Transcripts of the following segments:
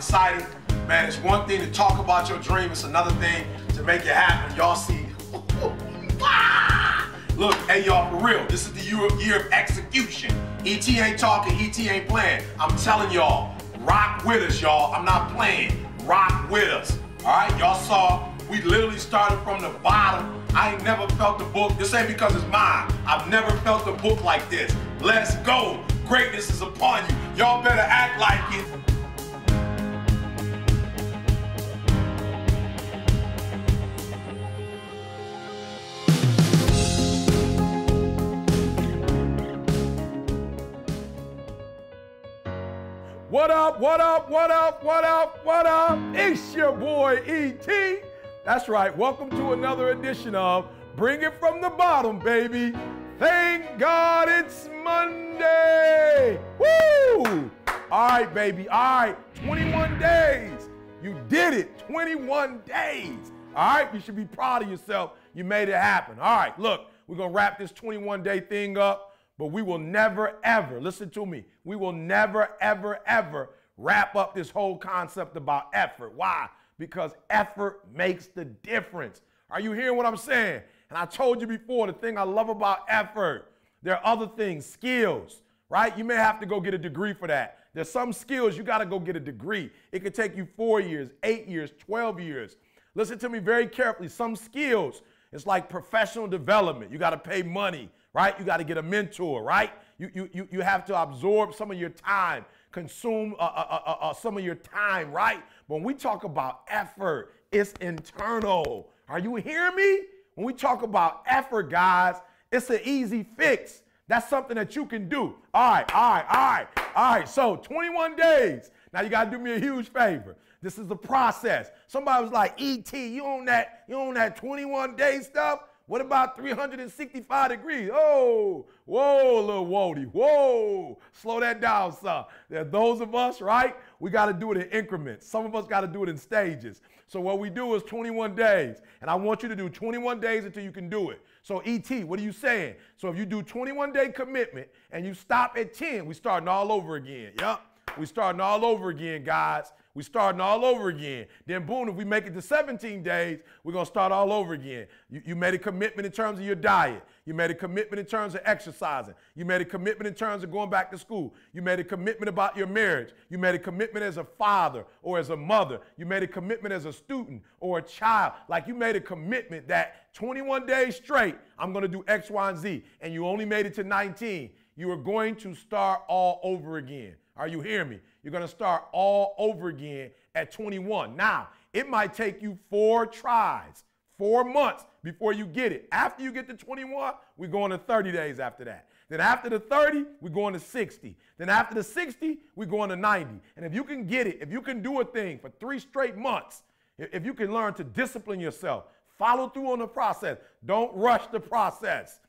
excited. Man, it's one thing to talk about your dream, it's another thing to make it happen. Y'all see. Ah! Look, hey y'all, for real, this is the year of, year of execution. ET ain't talking, ET ain't playing. I'm telling y'all, rock with us, y'all. I'm not playing. Rock with us. All right, y'all saw we literally started from the bottom. I ain't never felt the book. This ain't because it's mine. I've never felt the book like this. Let's go. Greatness is upon you. Y'all better act like it. What up, what up, what up, what up, what up? It's your boy E.T. That's right, welcome to another edition of Bring It From the Bottom, baby. Thank God it's Monday. Woo! All right, baby, all right, 21 days. You did it, 21 days. All right, you should be proud of yourself. You made it happen. All right, look, we're gonna wrap this 21 day thing up. But we will never, ever, listen to me, we will never, ever, ever wrap up this whole concept about effort. Why? Because effort makes the difference. Are you hearing what I'm saying? And I told you before, the thing I love about effort, there are other things, skills, right? You may have to go get a degree for that. There's some skills you got to go get a degree. It could take you four years, eight years, 12 years. Listen to me very carefully. Some skills, it's like professional development. You got to pay money right? You got to get a mentor, right? You, you, you, you have to absorb some of your time, consume uh, uh, uh, uh, some of your time, right? When we talk about effort, it's internal. Are you hearing me? When we talk about effort, guys, it's an easy fix. That's something that you can do. All right, all right, all right, all right. So 21 days. Now you gotta do me a huge favor. This is the process. Somebody was like, "Et, you own that? You own that 21 day stuff?" What about 365 degrees? Oh, whoa, little Wody. Whoa. Slow that down, son. There those of us, right? We got to do it in increments. Some of us got to do it in stages. So what we do is 21 days. And I want you to do 21 days until you can do it. So ET, what are you saying? So if you do 21 day commitment and you stop at 10, we starting all over again. Yep. We starting all over again, guys. We starting all over again. Then boom, if we make it to 17 days, we're gonna start all over again. You, you made a commitment in terms of your diet. You made a commitment in terms of exercising. You made a commitment in terms of going back to school. You made a commitment about your marriage. You made a commitment as a father or as a mother. You made a commitment as a student or a child. Like you made a commitment that 21 days straight, I'm gonna do X, Y, and Z. And you only made it to 19. You are going to start all over again. Are you hearing me? You're going to start all over again at 21. Now, it might take you four tries, four months before you get it. After you get to 21, we're going to 30 days after that. Then after the 30, we're going to 60. Then after the 60, we're going to 90. And if you can get it, if you can do a thing for three straight months, if you can learn to discipline yourself, follow through on the process, don't rush the process.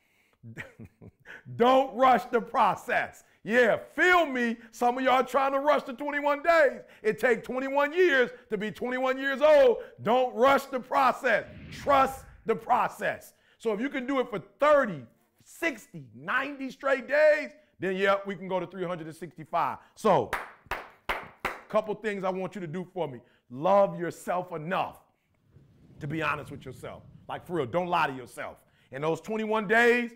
don't rush the process. Yeah, feel me. Some of y'all trying to rush the 21 days. It takes 21 years to be 21 years old. Don't rush the process. Trust the process. So if you can do it for 30, 60, 90 straight days, then yeah, we can go to 365. So, couple things I want you to do for me. Love yourself enough to be honest with yourself. Like for real, don't lie to yourself. In those 21 days,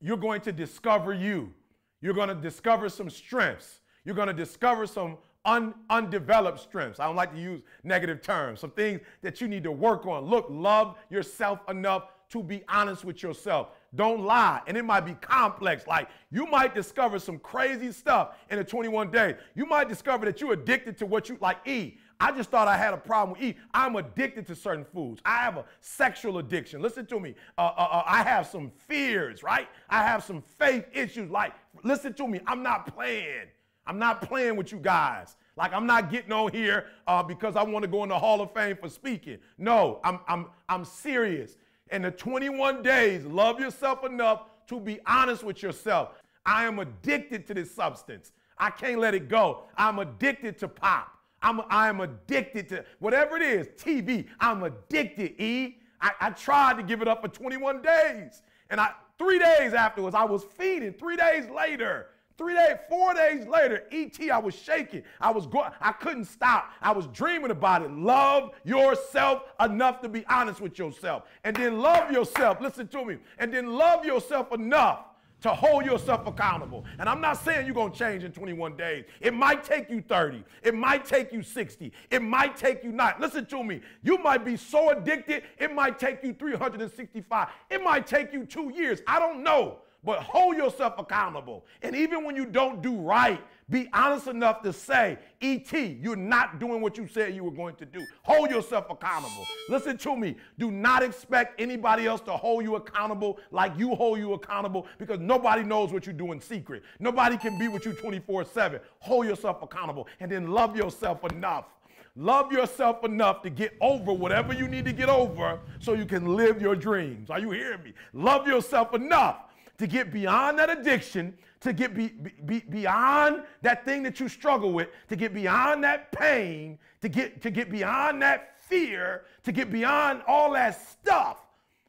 you're going to discover you. You're going to discover some strengths. You're going to discover some un- undeveloped strengths. I don't like to use negative terms. Some things that you need to work on. Look, love yourself enough to be honest with yourself. Don't lie. And it might be complex. Like you might discover some crazy stuff in the 21 days. You might discover that you're addicted to what you like eat. I just thought I had a problem with eating. I'm addicted to certain foods. I have a sexual addiction. Listen to me. Uh, uh, uh, I have some fears, right? I have some faith issues. Like, listen to me. I'm not playing. I'm not playing with you guys. Like, I'm not getting on here uh, because I want to go in the Hall of Fame for speaking. No, I'm, I'm, I'm serious. In the 21 days, love yourself enough to be honest with yourself. I am addicted to this substance. I can't let it go. I'm addicted to pop. I'm, I'm addicted to whatever it is, TV. I'm addicted, E. I, I tried to give it up for 21 days. And I three days afterwards, I was feeding. Three days later, Three days, four days later, ET, I was shaking. I was going, I couldn't stop. I was dreaming about it. Love yourself enough to be honest with yourself. And then love yourself. Listen to me. And then love yourself enough to hold yourself accountable. And I'm not saying you're going to change in 21 days. It might take you 30. It might take you 60. It might take you not. Listen to me. You might be so addicted, it might take you 365. It might take you two years. I don't know but hold yourself accountable. And even when you don't do right, be honest enough to say, ET, you're not doing what you said you were going to do. Hold yourself accountable. Listen to me. Do not expect anybody else to hold you accountable like you hold you accountable because nobody knows what you do in secret. Nobody can be with you 24 7. Hold yourself accountable and then love yourself enough. Love yourself enough to get over whatever you need to get over so you can live your dreams. Are you hearing me? Love yourself enough to get beyond that addiction, to get be, be, beyond that thing that you struggle with, to get beyond that pain, to get, to get beyond that fear, to get beyond all that stuff.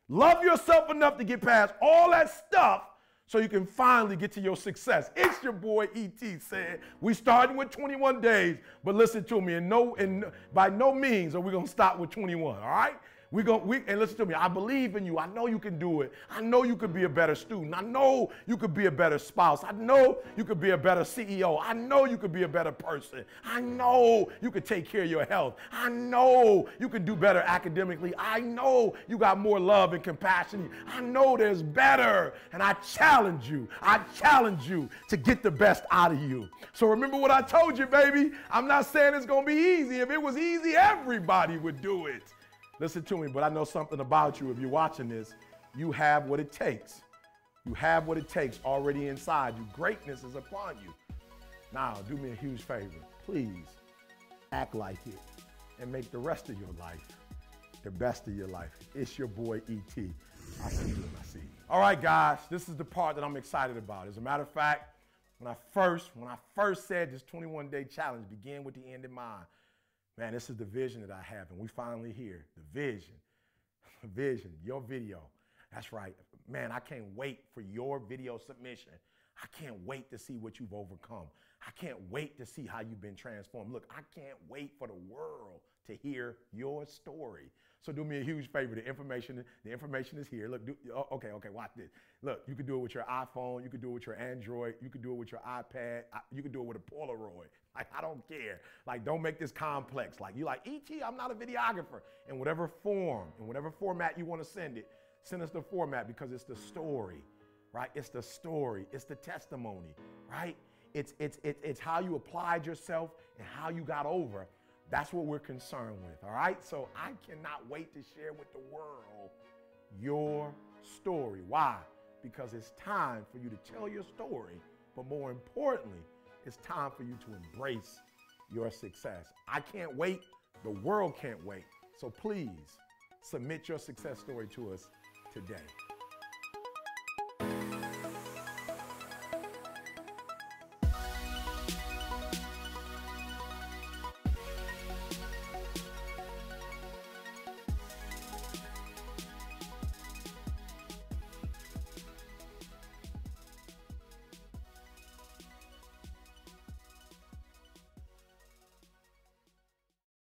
Love yourself enough to get past all that stuff so you can finally get to your success. It's your boy ET said. we starting with 21 days, but listen to me, and no, and by no means are we gonna stop with 21. All right, we go, we, and listen to me. I believe in you. I know you can do it. I know you could be a better student. I know you could be a better spouse. I know you could be a better CEO. I know you could be a better person. I know you could take care of your health. I know you could do better academically. I know you got more love and compassion. I know there's better. And I challenge you. I challenge you to get the best out of you. So remember what I told you, baby. I'm not saying it's going to be easy. If it was easy, everybody would do it. Listen to me, but I know something about you. If you're watching this, you have what it takes. You have what it takes already inside you. Greatness is upon you. Now, do me a huge favor. Please act like it and make the rest of your life the best of your life. It's your boy ET. I see you. All right, guys, this is the part that I'm excited about. As a matter of fact, when I first, when I first said this 21 day challenge began with the end in mind, Man, this is the vision that I have, and we finally here. The vision. The vision, your video. That's right. Man, I can't wait for your video submission. I can't wait to see what you've overcome. I can't wait to see how you've been transformed. Look, I can't wait for the world to hear your story. So do me a huge favor. The information, the information is here. Look, do, oh, okay, okay, watch this. Look, you can do it with your iPhone. You can do it with your Android. You can do it with your iPad. You can do it with a Polaroid. Like, I don't care. Like, don't make this complex. Like, you like, ET, I'm not a videographer. In whatever form, in whatever format you want to send it, send us the format because it's the story, right? It's the story. It's the testimony, right? It's, it's, it's, it's how you applied yourself and how you got over. That's what we're concerned with, all right? So I cannot wait to share with the world your story. Why? Because it's time for you to tell your story, but more importantly, it's time for you to embrace your success. I can't wait. The world can't wait. So please submit your success story to us today.